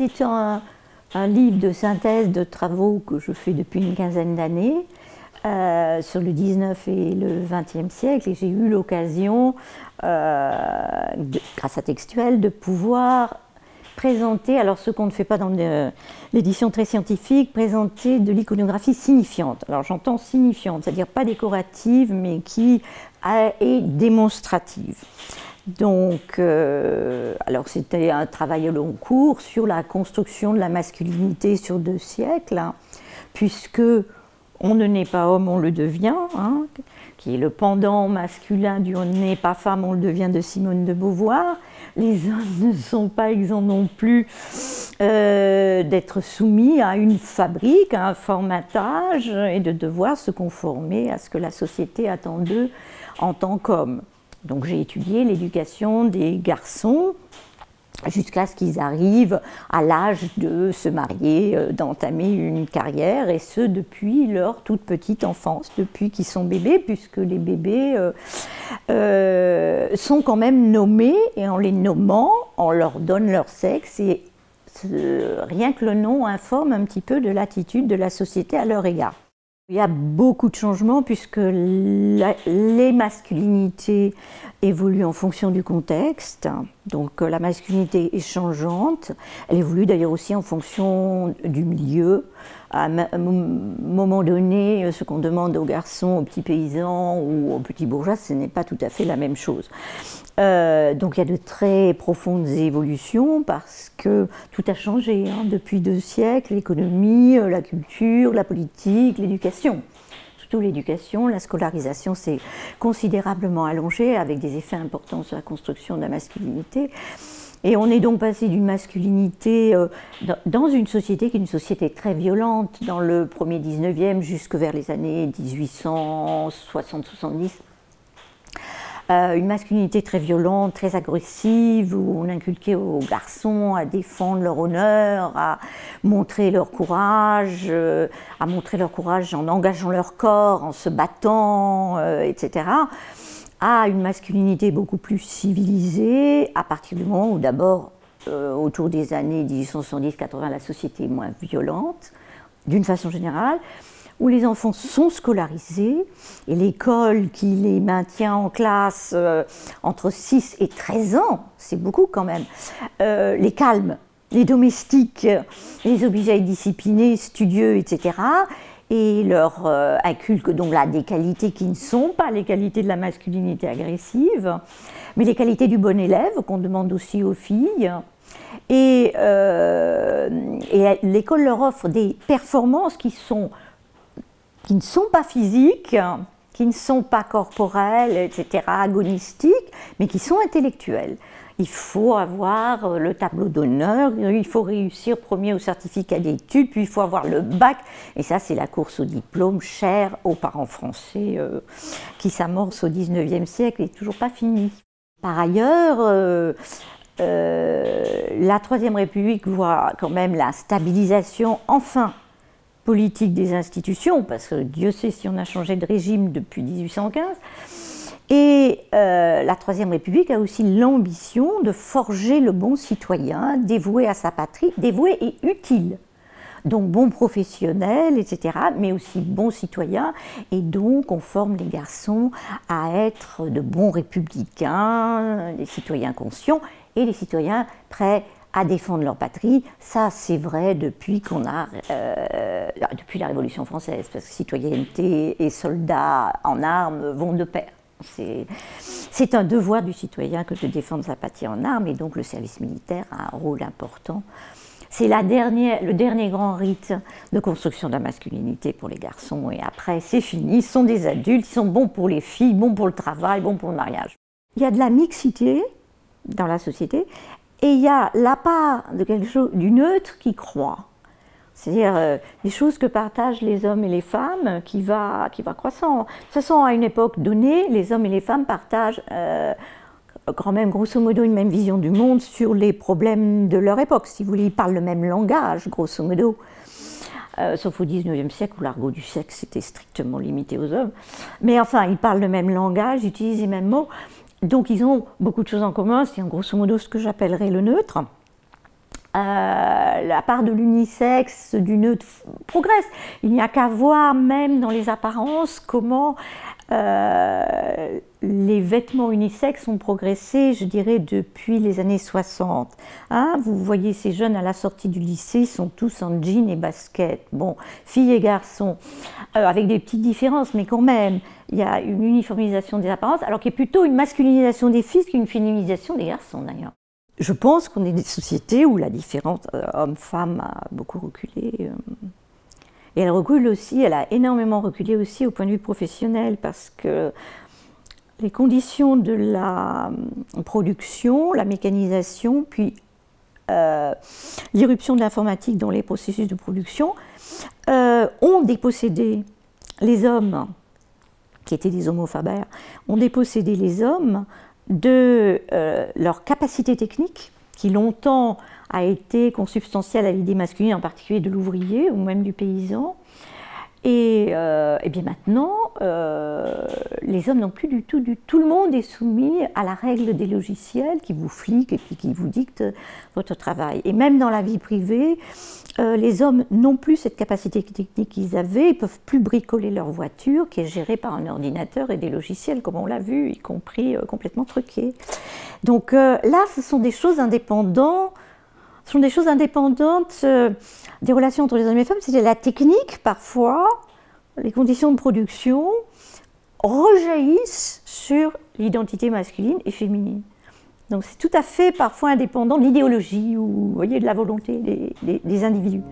C'est un, un livre de synthèse de travaux que je fais depuis une quinzaine d'années euh, sur le 19 et le 20e siècle et j'ai eu l'occasion, euh, grâce à Textuel, de pouvoir présenter, alors ce qu'on ne fait pas dans l'édition très scientifique, présenter de l'iconographie signifiante. Alors j'entends signifiante, c'est-à-dire pas décorative, mais qui est démonstrative. Donc, euh, alors c'était un travail au long cours sur la construction de la masculinité sur deux siècles, hein, puisque on ne naît pas homme, on le devient, hein, qui est le pendant masculin du on ne naît pas femme, on le devient de Simone de Beauvoir. Les hommes ne sont pas exempts non plus euh, d'être soumis à une fabrique, à un formatage et de devoir se conformer à ce que la société attend d'eux en tant qu'hommes. Donc j'ai étudié l'éducation des garçons jusqu'à ce qu'ils arrivent à l'âge de se marier, euh, d'entamer une carrière, et ce depuis leur toute petite enfance, depuis qu'ils sont bébés, puisque les bébés euh, euh, sont quand même nommés, et en les nommant, on leur donne leur sexe, et rien que le nom informe un petit peu de l'attitude de la société à leur égard. Il y a beaucoup de changements puisque les masculinités évoluent en fonction du contexte. Donc euh, la masculinité est changeante. Elle évolue d'ailleurs aussi en fonction du milieu. À un moment donné, euh, ce qu'on demande aux garçons, aux petits paysans ou aux petits bourgeois, ce n'est pas tout à fait la même chose. Euh, donc il y a de très profondes évolutions parce que tout a changé hein, depuis deux siècles, l'économie, euh, la culture, la politique, l'éducation. Surtout l'éducation, la scolarisation s'est considérablement allongée avec des effets importants sur la construction de la masculinité. Et on est donc passé d'une masculinité euh, dans une société qui est une société très violente dans le premier 19e jusque vers les années 1860-70 euh, une masculinité très violente, très agressive, où on inculquait aux garçons à défendre leur honneur, à montrer leur courage, euh, à montrer leur courage en engageant leur corps, en se battant, etc., à une masculinité beaucoup plus civilisée, à partir du moment où d'abord, autour des années 1870-80, la société est moins violente, d'une façon générale, où les enfants sont scolarisés et l'école qui les maintient en classe euh, entre 6 et 13 ans, c'est beaucoup quand même, euh, les calme, les domestiques, les oblige à être disciplinés, studieux, etc. Et leur euh, inculque donc là des qualités qui ne sont pas les qualités de la masculinité agressive, mais les qualités du bon élève qu'on demande aussi aux filles. Et, et l'école leur offre des performances qui sont qui ne sont pas physiques, qui ne sont pas corporelles, etc., agonistiques, mais qui sont intellectuelles. Il faut avoir le tableau d'honneur, il faut réussir premier au certificat d'études, puis il faut avoir le bac. Et ça, c'est la course au diplôme chère aux parents français euh, qui s'amorce au 19e siècle et toujours pas finie. Par ailleurs, euh, euh, la Troisième République voit quand même la stabilisation, enfin, politique des institutions, parce que Dieu sait si on a changé de régime depuis 1815. Et euh, la Troisième République a aussi l'ambition de forger le bon citoyen, dévoué à sa patrie, dévoué et utile. Donc bon professionnel, etc., mais aussi bon citoyen. Et donc on forme les garçons à être de bons républicains, des citoyens conscients et des citoyens prêts à défendre leur patrie. Ça, c'est vrai depuis qu'on a, euh, depuis la Révolution française, parce que citoyenneté et soldats en armes vont de pair. C'est un devoir du citoyen que de défendre sa patrie en armes, et donc le service militaire a un rôle important. C'est le dernier grand rite de construction de la masculinité pour les garçons, et après, c'est fini. Ils sont des adultes, ils sont bons pour les filles, bons pour le travail, bons pour le mariage. Il y a de la mixité dans la société, et il y a la part de quelque chose, du neutre qui croît. C'est-à-dire euh, des choses que partagent les hommes et les femmes qui va, qui va croissant. De toute façon, à une époque donnée, les hommes et les femmes partagent euh, quand même grosso modo une même vision du monde sur les problèmes de leur époque. Si vous voulez, ils parlent le même langage, grosso modo. Euh, sauf au XIXe siècle où l'argot du sexe était strictement limité aux hommes. Mais enfin, ils parlent le même langage, utilisent les mêmes mots. Donc ils ont beaucoup de choses en commun, c'est en grosso modo ce que j'appellerais le neutre. euh, la part de l'unisexe, du neutre progresse. Il n'y a qu'à voir même dans les apparences comment euh, vêtements unisexes ont progressé, je dirais, depuis les années 60. Hein, vous voyez ces jeunes à la sortie du lycée sont tous en jean et basket. Bon, filles et garçons, euh, avec des petites différences, mais quand même, il y a une uniformisation des apparences, alors qu'il y a plutôt une masculinisation des filles qu'une féminisation des garçons d'ailleurs. Je pense qu'on est des sociétés où la différence euh, homme-femme a beaucoup reculé. Euh. et elle recule aussi, elle a énormément reculé aussi au point de vue professionnel parce que les conditions de la euh, production, la mécanisation, puis l'irruption de l'informatique dans les processus de production ont dépossédé les hommes, qui étaient des homophabères, ont dépossédé les hommes de euh, leur capacité technique, qui longtemps a été consubstantielle à l'idée masculine, en particulier de l'ouvrier ou même du paysan. Et, euh, bien maintenant, euh, les hommes n'ont plus du tout, du tout le monde est soumis à la règle des logiciels qui vous fliquent et qui vous dictent votre travail. Et même dans la vie privée, euh, les hommes n'ont plus cette capacité technique qu'ils avaient, ils peuvent plus bricoler leur voiture qui est gérée par un ordinateur et des logiciels, comme on l'a vu, y compris complètement truqués. Donc là, ce sont des choses indépendantes sont des choses indépendantes euh, des relations entre les hommes et les femmes. C'est la technique, parfois, les conditions de production rejaillissent sur l'identité masculine et féminine. Donc c'est tout à fait parfois indépendant de l'idéologie ou voyez, de la volonté des individus.